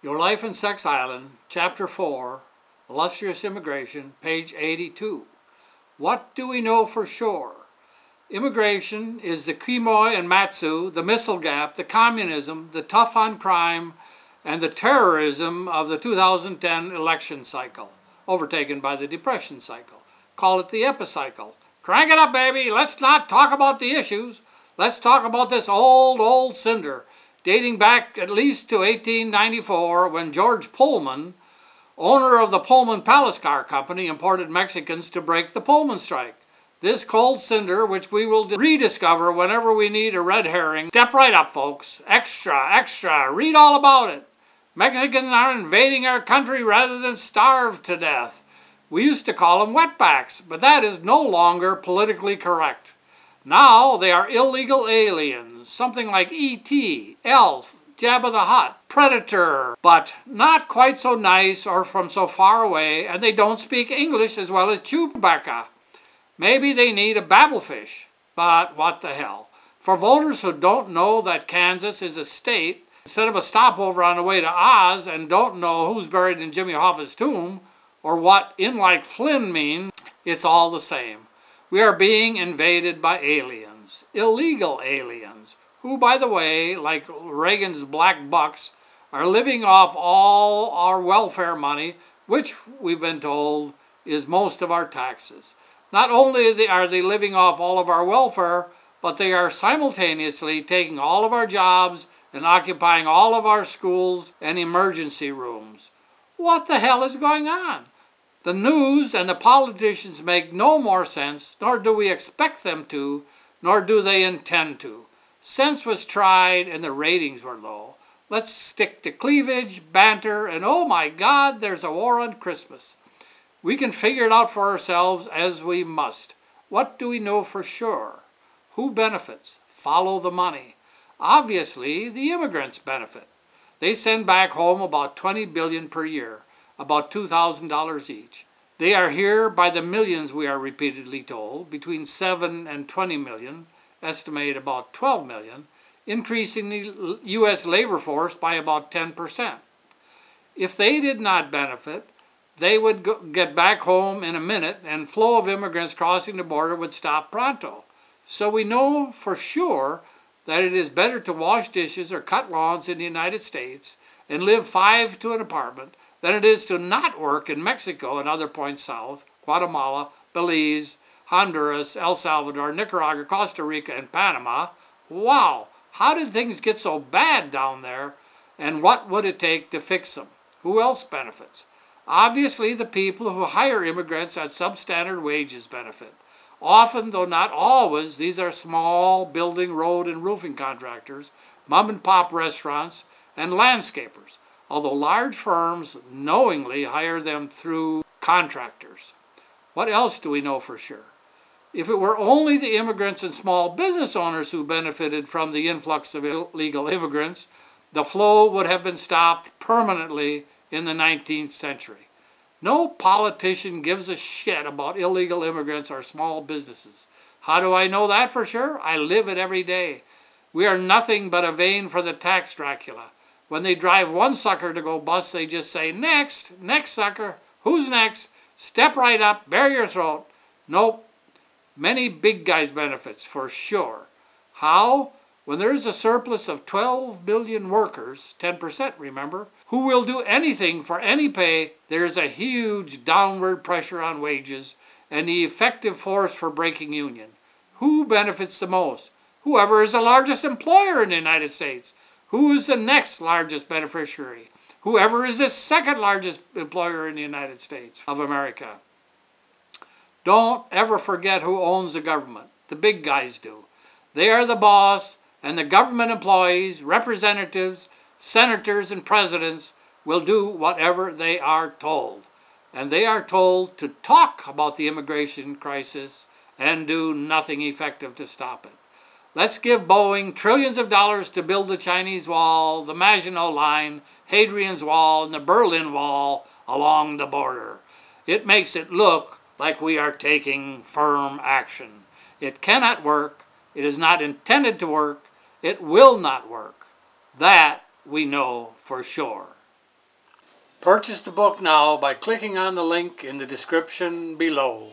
Your Life and Sex Island, Chapter 4, Illustrious Immigration, page 82. What do we know for sure? Immigration is the Quemoy and Matsu, the missile gap, the communism, the tough on crime, and the terrorism of the 2010 election cycle, overtaken by the depression cycle. Call it the epicycle. Crank it up, baby. Let's not talk about the issues. Let's talk about this old, old cinder dating back at least to 1894 when George Pullman, owner of the Pullman Palace Car Company, imported Mexicans to break the Pullman strike. This cold cinder, which we will rediscover whenever we need a red herring. Step right up, folks. Extra, extra. Read all about it. Mexicans are invading our country rather than starve to death. We used to call them wetbacks, but that is no longer politically correct. Now they are illegal aliens, something like E.T., ALF, Jabba the Hutt, Predator, but not quite so nice or from so far away, and they don't speak English as well as Chewbacca. Maybe they need a Babel fish, but what the hell. For voters who don't know that Kansas is a state, instead of a stopover on the way to Oz and don't know who's buried in Jimmy Hoffa's tomb, or what in like Flynn means, it's all the same. We are being invaded by aliens, illegal aliens, who, by the way, like Reagan's black bucks, are living off all our welfare money, which we've been told is most of our taxes. Not only are they living off all of our welfare, but they are simultaneously taking all of our jobs and occupying all of our schools and emergency rooms. What the hell is going on? The news and the politicians make no more sense, nor do we expect them to, nor do they intend to. Sense was tried and the ratings were low. Let's stick to cleavage, banter, and oh my God, there's a war on Christmas. We can figure it out for ourselves as we must. What do we know for sure? Who benefits? Follow the money. Obviously, the immigrants benefit. They send back home about 20 billion per year about $2,000 each. They are here by the millions, we are repeatedly told, between 7 and 20 million, estimate about 12 million, increasing the U.S. labor force by about 10%. If they did not benefit, they would go, get back home in a minute and flow of immigrants crossing the border would stop pronto. So we know for sure that it is better to wash dishes or cut lawns in the United States and live five to an apartment than it is to not work in Mexico and other points south, Guatemala, Belize, Honduras, El Salvador, Nicaragua, Costa Rica, and Panama. Wow, how did things get so bad down there? And what would it take to fix them? Who else benefits? Obviously, the people who hire immigrants at substandard wages benefit. Often, though not always, these are small building, road, and roofing contractors, mom and pop restaurants, and landscapers although large firms knowingly hire them through contractors. What else do we know for sure? If it were only the immigrants and small business owners who benefited from the influx of illegal immigrants, the flow would have been stopped permanently in the 19th century. No politician gives a shit about illegal immigrants or small businesses. How do I know that for sure? I live it every day. We are nothing but a vein for the tax Dracula. When they drive one sucker to go bust, they just say, next, next sucker, who's next? Step right up, bare your throat. Nope. Many big guys benefits, for sure. How? When there is a surplus of 12 billion workers, 10% remember, who will do anything for any pay, there is a huge downward pressure on wages and the effective force for breaking union. Who benefits the most? Whoever is the largest employer in the United States. Who is the next largest beneficiary? Whoever is the second largest employer in the United States of America. Don't ever forget who owns the government. The big guys do. They are the boss, and the government employees, representatives, senators, and presidents will do whatever they are told. And they are told to talk about the immigration crisis and do nothing effective to stop it. Let's give Boeing trillions of dollars to build the Chinese Wall, the Maginot Line, Hadrian's Wall, and the Berlin Wall along the border. It makes it look like we are taking firm action. It cannot work. It is not intended to work. It will not work. That we know for sure. Purchase the book now by clicking on the link in the description below.